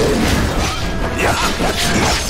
Yeah, yeah.